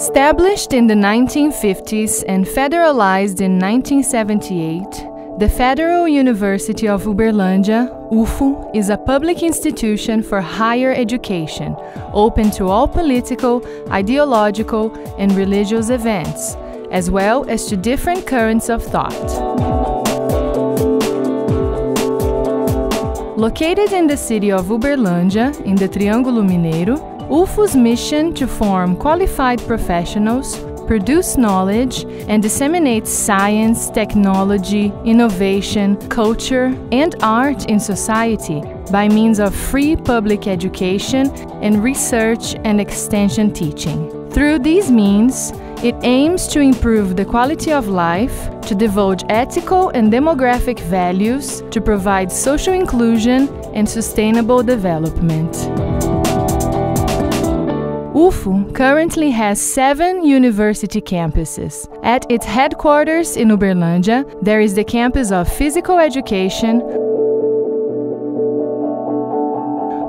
Established in the 1950s and federalized in 1978, the Federal University of Uberlândia, UFU, is a public institution for higher education, open to all political, ideological, and religious events, as well as to different currents of thought. Located in the city of Uberlândia, in the Triângulo Mineiro, UFU's mission to form qualified professionals produce knowledge, and disseminate science, technology, innovation, culture, and art in society by means of free public education and research and extension teaching. Through these means, it aims to improve the quality of life, to divulge ethical and demographic values, to provide social inclusion and sustainable development. UFU currently has seven university campuses. At its headquarters in Uberlândia, there is the campus of Physical Education,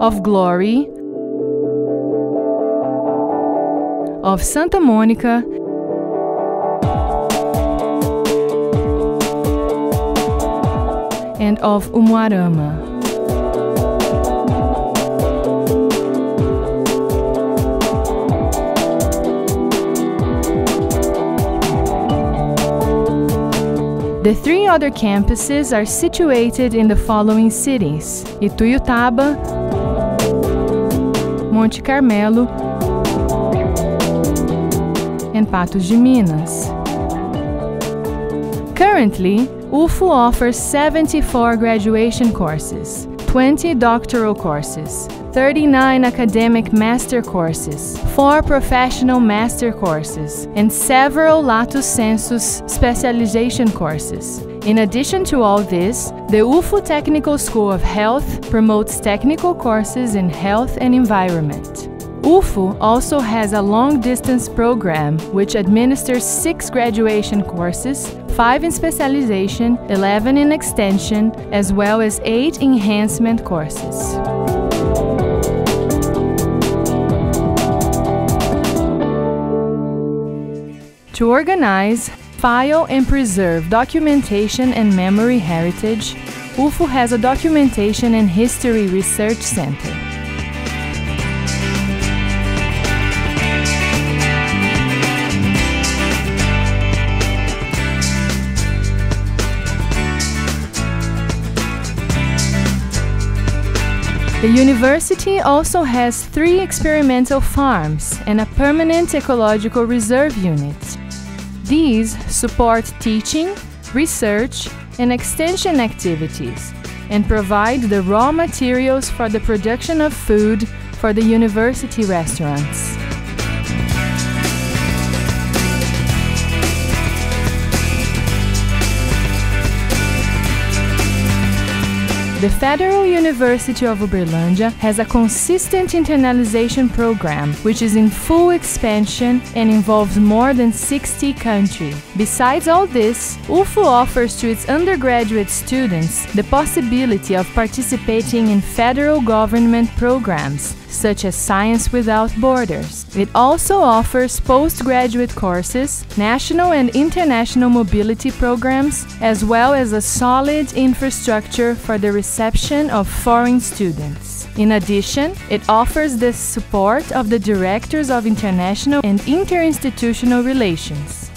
of Glory, of Santa Mônica, and of Umuarama. The three other campuses are situated in the following cities: Ituiutaba, Monte Carmelo and Patos de Minas. Currently, UFO offers 74 graduation courses, 20 doctoral courses, 39 academic master courses, 4 professional master courses, and several lato sensus specialization courses. In addition to all this, the UFU Technical School of Health promotes technical courses in health and environment. UFU also has a long distance program which administers six graduation courses, five in specialization, 11 in extension, as well as eight enhancement courses. To organize, file and preserve documentation and memory heritage, UFU has a Documentation and History Research Center. The university also has three experimental farms and a permanent ecological reserve unit. These support teaching, research, and extension activities and provide the raw materials for the production of food for the university restaurants. The Federal University of Uberlândia has a consistent internalization program, which is in full expansion and involves more than 60 countries. Besides all this, UFU offers to its undergraduate students the possibility of participating in federal government programs, such as Science Without Borders. It also offers postgraduate courses, national and international mobility programs, as well as a solid infrastructure for the reception of foreign students. In addition, it offers the support of the Directors of International and Interinstitutional Relations.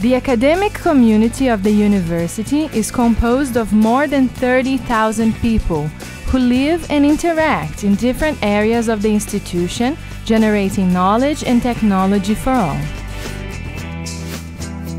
The academic community of the university is composed of more than 30,000 people who live and interact in different areas of the institution, generating knowledge and technology for all.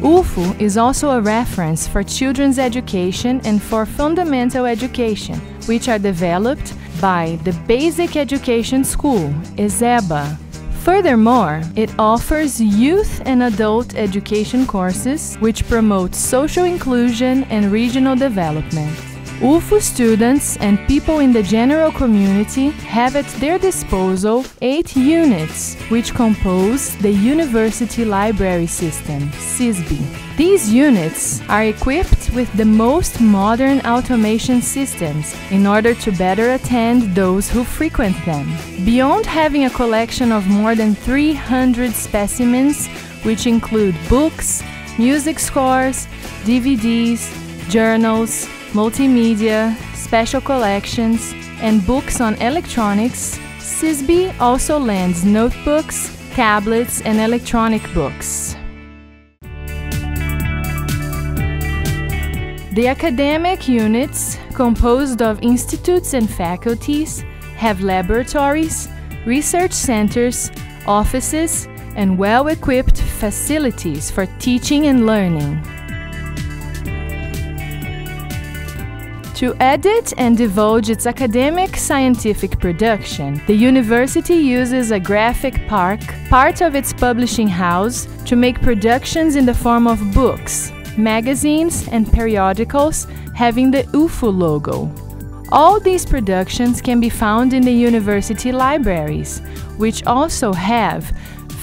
UFU is also a reference for children's education and for fundamental education, which are developed by the Basic Education School, ESEBA. Furthermore, it offers youth and adult education courses which promote social inclusion and regional development. UFU students and people in the general community have at their disposal eight units, which compose the University Library System, CISB. These units are equipped with the most modern automation systems in order to better attend those who frequent them. Beyond having a collection of more than 300 specimens, which include books, music scores, DVDs, journals, multimedia, special collections, and books on electronics, CISB also lends notebooks, tablets, and electronic books. The academic units, composed of institutes and faculties, have laboratories, research centers, offices, and well equipped facilities for teaching and learning. To edit and divulge its academic scientific production, the university uses a graphic park, part of its publishing house, to make productions in the form of books, magazines, and periodicals having the UFU logo. All these productions can be found in the university libraries, which also have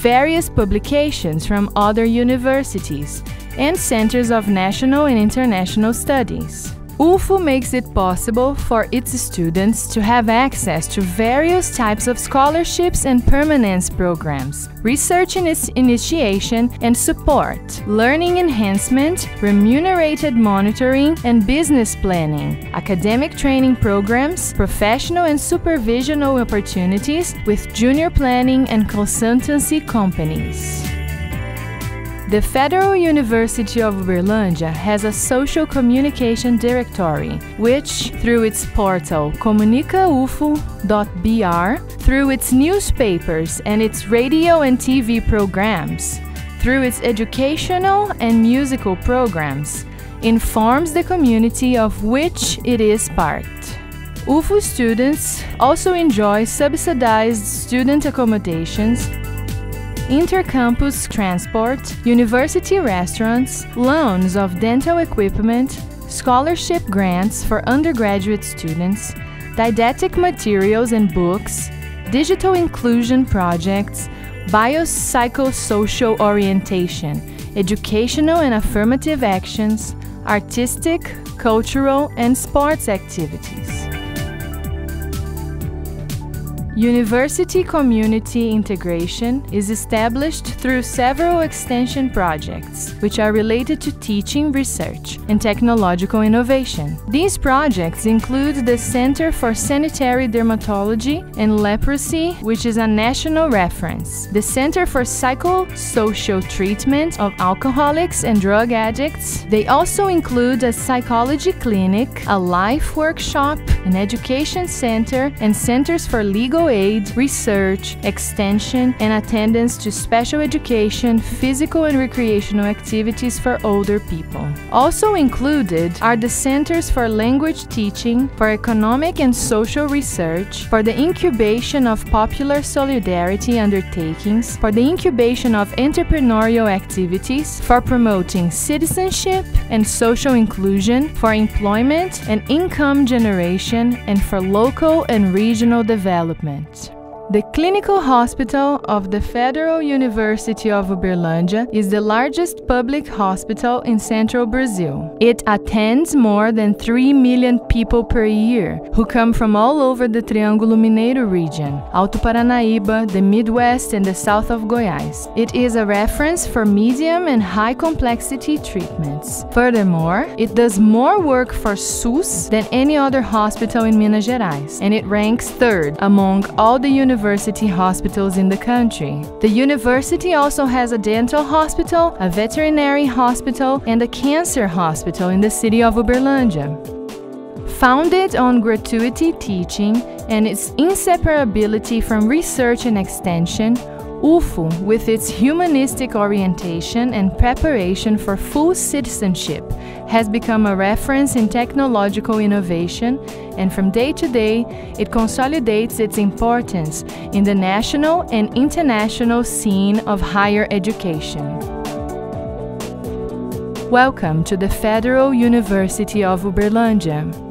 various publications from other universities and centers of national and international studies. UFU makes it possible for its students to have access to various types of scholarships and permanence programs, research initiation and support, learning enhancement, remunerated monitoring and business planning, academic training programs, professional and supervisional opportunities with junior planning and consultancy companies. The Federal University of Uberlândia has a social communication directory, which, through its portal comunicaufo.br, through its newspapers and its radio and TV programs, through its educational and musical programs, informs the community of which it is part. UFU students also enjoy subsidized student accommodations intercampus transport, university restaurants, loans of dental equipment, scholarship grants for undergraduate students, didactic materials and books, digital inclusion projects, biopsychosocial orientation, educational and affirmative actions, artistic, cultural, and sports activities. University community integration is established through several extension projects, which are related to teaching, research, and technological innovation. These projects include the Center for Sanitary Dermatology and Leprosy, which is a national reference, the Center for Psychosocial Treatment of Alcoholics and Drug Addicts. They also include a psychology clinic, a life workshop, an education center, and centers for legal aid, research, extension, and attendance to special education, physical and recreational activities for older people. Also included are the Centers for Language Teaching, for Economic and Social Research, for the incubation of popular solidarity undertakings, for the incubation of entrepreneurial activities, for promoting citizenship and social inclusion, for employment and income generation, and for local and regional development. The Clinical Hospital of the Federal University of Uberlândia is the largest public hospital in central Brazil. It attends more than 3 million people per year who come from all over the Triângulo Mineiro region, Alto Paranaíba, the Midwest, and the south of Goiás. It is a reference for medium and high complexity treatments. Furthermore, it does more work for SUS than any other hospital in Minas Gerais, and it ranks third among all the universities university hospitals in the country. The university also has a dental hospital, a veterinary hospital, and a cancer hospital in the city of Uberlândia. Founded on gratuity teaching and its inseparability from research and extension, UFU, with its humanistic orientation and preparation for full citizenship, has become a reference in technological innovation, and from day to day, it consolidates its importance in the national and international scene of higher education. Welcome to the Federal University of Uberlândia.